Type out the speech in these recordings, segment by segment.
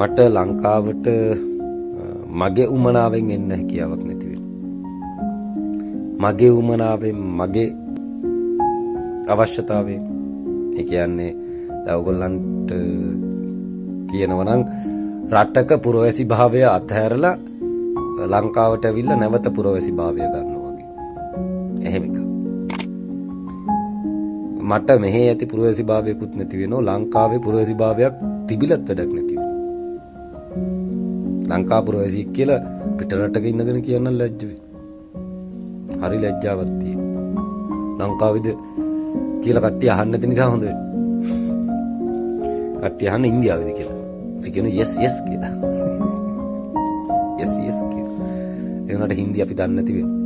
මට ලංකාවට මගේ උමනාවෙන් එන්න හැකියාවක් නැති වෙනවා. මගේ උමනාවෙන් මගේ අවශ්‍යතාවයෙන් ඒ කියන්නේ ඔයගොල්ලන්ට කියනවනම් රටක පුරවැසි භාවය අත්හැරලා ලංකාවට ඇවිල්ලා නැවත පුරවැසි භාවය ගන්නවා වගේ. එහෙම එකක්. මට මෙහි ඇති පුරවැසි භාවයකුත් නැති වෙනවා ලංකාවේ පුරවැසි භාවයක් තිබිලත් වැඩක් නැති වෙනවා. ලංකා පුරවැසි කියලා පිට රටක ඉඳගෙන කියන්න ලැජ්ජ වෙනවා. හරි ලැජ්ජාවක් තියෙනවා. ලංකාවේද කියලා කට්ටිය අහන්න නැති නිසා හොඳ වෙනවා. කට්ටිය අහන්න ඉන්දියාවේද කියලා. අපි කියන yes yes කියලා. yes yes කියලා. ඒ වුණාට හින්දි අපි දන්නේ නැති වෙනවා.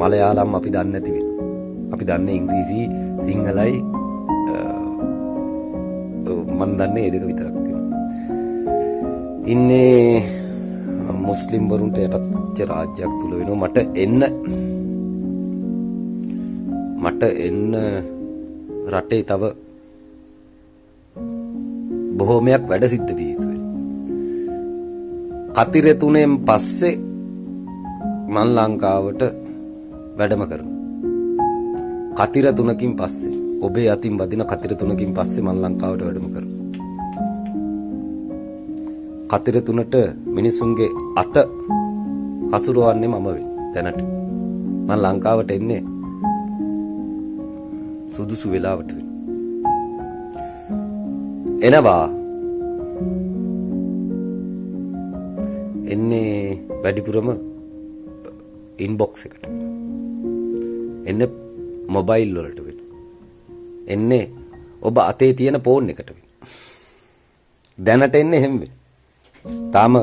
මලයාලම් අපි දන්නේ නැති වෙනවා. අපි දන්නේ ඉංග්‍රීසි සිංහලයි මන් දන්නේ ඒ දෙක විතරක් වෙනවා. ඉන්නේ මුස්ලිම් වරුන්ට යටත් රාජ්‍යයක් තුල වෙනවා මට එන්න මට එන්න රටේ තව බොහෝමයක් වැඩ සිද්ධ විය යුතුයි. කතිර තුනෙන් පස්සේ මන් ලංකාවට වැඩම කරනවා. කතිර තුනකින් පස්සේ ඔබේ අතින් වදින කතිර තුනකින් පස්සේ මන් ලංකාවට වැඩම කරනවා. කතිර තුනට මිනිසුන්ගේ අත හසුරුවන්නේ මම වෙයි දැනට. මම ලංකාවට එන්නේ සුදුසු වෙලාවට. වෙයි. එනවා. එන්නේ වැඩිපුරම ඉන්බොක්ස් එකට. එන්න මොබයිල් වලට වෙන. එන්නේ ඔබ අතේ තියෙන ෆෝන් එකට වෙන. දැනට එන්නේ එහෙම වෙන. තාම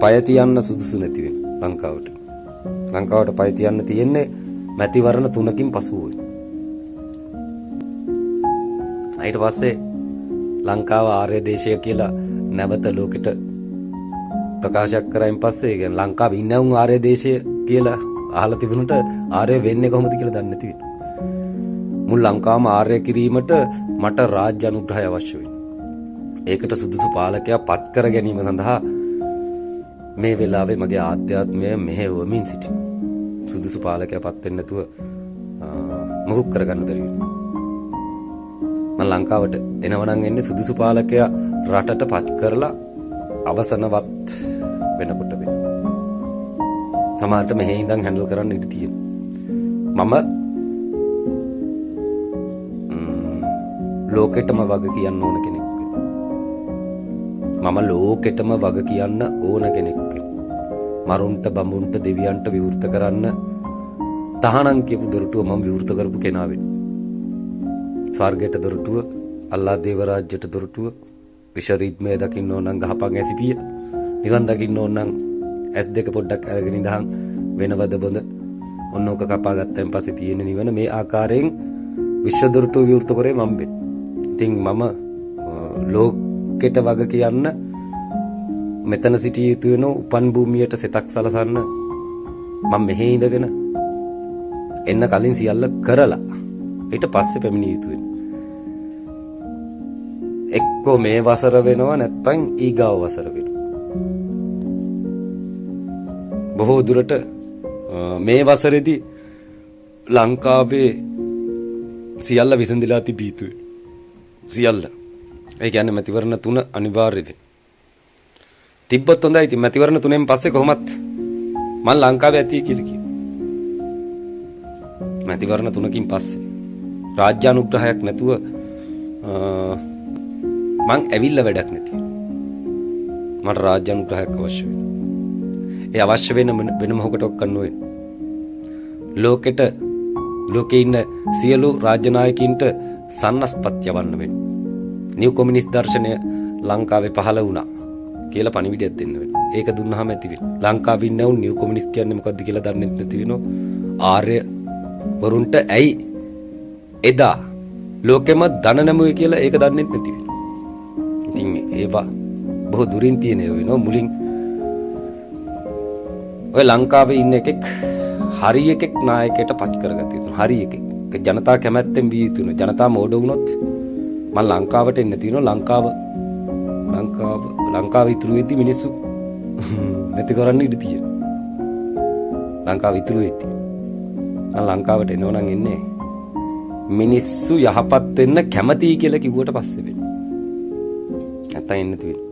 පය තියන්න සුදුසු නැති වෙන ලංකාවට ලංකාවට පය තියන්න තියෙන්නේ මැතිවරණ තුනකින් පසුව ඊට පස්සේ ලංකාව ආර්ය දේශය කියලා නැවත ලෝකෙට ප්‍රකාශයක් කරයින් පස්සේ කියන්නේ ලංකාවේ ඉන්නවුන් ආර්ය දේශය කියලා අහලා තිබුණට ආර්ය වෙන්නේ කොහොමද කියලා දන්නේ නැති වෙනවා. මුල් ලංකාවම ආර්ය කිරීමට මට රාජ්‍ය අනුග්‍රහය අවශ්‍ය වෙනවා. ඒකට සුදුසු පාලකයා පත් කර ගැනීම සඳහා මේ වෙලාවේ මගේ ආධ්‍යාත්මය මෙහෙවමින් සිටින. සුදුසු පාලකයා පත් වෙන්නේ නැතුව මොකුත් කරගන්න බැරි වෙනවා. මම ලංකාවට එනවනම් එන්නේ සුදුසු පාලකයා රටට පත් කරලා අවසනවත් වෙනකොට වෙන. සමහරට මෙහි ඉඳන් හැන්ඩල් කරන්න ඉඩ තියෙන. මම ලෝකෙටම වග කියන්න ඕන කෙනෙක් මම ලෝකෙටම වග කියන්න ඕන කෙනෙක් මරුන්ට බඹුන්ට දෙවියන්ට විවෘත කරන්න තහනම් කියපු දොරටුව මම විවෘත කරපු කෙනා වෙන්න. ස්වර්ගයට දොරටුව අල්ලා දේවරාජ්‍යයට දොරටුව විශරීත්මය දකින්න ඕනම් ගහපන් ඇසිපිය නිවන් දකින්න ඕනම් ඇස් දෙක පොඩ්ඩක් අරගෙන ඉඳහන් වෙනවද බොඳ ඔන්න ඕක කපා ගත්තයින් පස්සේ තියෙන නිවන මේ ආකාරයෙන් විශ්ව දොරටුව විවෘත කරේ මම වෙන්න. ඉතින් මම ලෝකෙට වග කියන්න මෙතන සිටිය යුතු වෙන උපන් භූමියට සෙතක් සලසන්න මම මෙහි ඉඳගෙන එන්න කලින් සියල්ල කරලා ඊට පස්සේ පැමිණිය යුතු වෙනවා. එක්කෝ මේ වසර වෙනවා නැත්නම් ඊගාව වසර වෙනවා. බොහෝ දුරට මේ වසරේදී ලංකාවේ සියල්ල විසඳලා තිබී යුතුයි. සියල්ල. ඒ කියන්නේ මැතිවරණ තුන අනිවාර්යද. තිබ්බොත් හොඳයි. ඉතින් මැතිවරණ තුනෙන් පස්සේ කොහොමත් මම ලංකාවේ ඇති කියලා කියනවා. මැතිවරණ තුනකින් පස්සේ රාජ්‍ය අනුග්‍රහයක් නැතුව මං ඇවිල්ලා වැඩක් නැති මට රාජ්‍ය අනුග්‍රහයක් අවශ්‍ය වෙනවා. ඒ අවශ්‍ය වෙන වෙන මොකටවත් කරන්න ඕනේ. ලෝකෙට ලෝකේ ඉන්න සියලු රාජ්‍ය නායකින්ට සන්නස්පත් යවන්න වෙනවා. නිව් කොමියුනිස්ට් දර්ශනය ලංකාවේ පහළ වුණා කියලා පණිවිඩයක් දෙන්න වෙනවා. ඒක දුන්නාම ඇති වෙනවා. ලංකාවේ ඉන්න උන් නිව් කොමියුනිස්ට් කියන්නේ මොකද්ද කියලා දන්නේ නැති වෙනවා. ආර්ය වරුන්ට ඇයි එදා ලෝකෙම ධන නැමුවේ කියලා ඒක දන්නේ නැති වෙනවා. ඉතින් ඒවා බොහෝ දුරින් තියෙන ඒවා වෙනවා මුලින් ඔය ලංකාවේ ඉන්න එකෙක් හරි එකෙක් නායකයට පත් කරගත යුතුයි. හරි එකෙක්. ජනතා කැමැත්තෙන් විය යුතුයි. ජනතා මෝඩ වුණොත් මම ලංකාවට එන්න තියෙනවා ලංකාව ලංකාව ලංකාව ඉතුරු වෙද්දි මිනිස්සු නැති කරන්න ඉඩ තියෙන. ලංකාව ඉතුරු වෙද්දි. මම ලංකාවට එනවනම් එන්නේ මිනිස්සු යහපත් වෙන්න කැමතියි කියලා කිව්වට පස්සේ වෙන්නේ. නැත්තම් එන්න තියෙන්නේ.